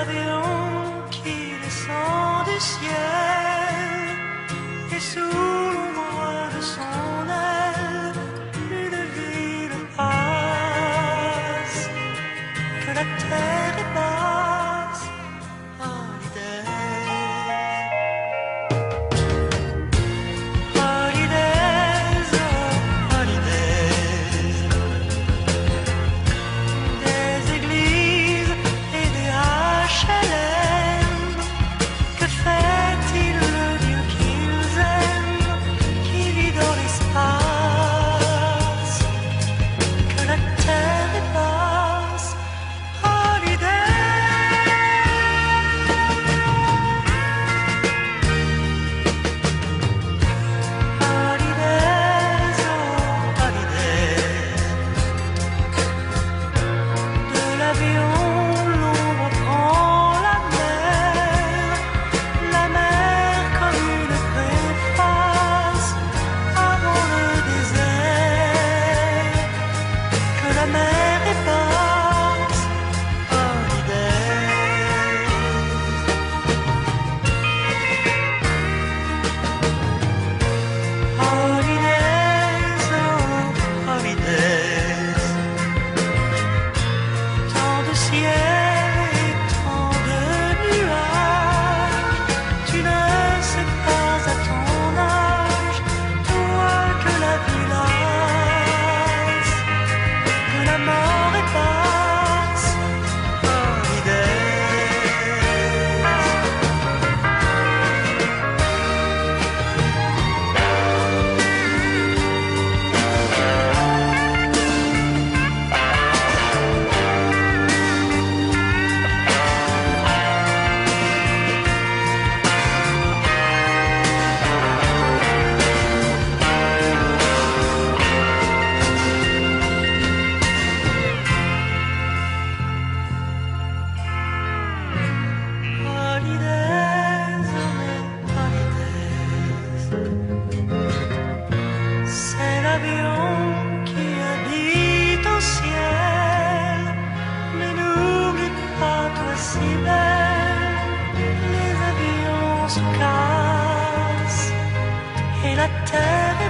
love you. la terre est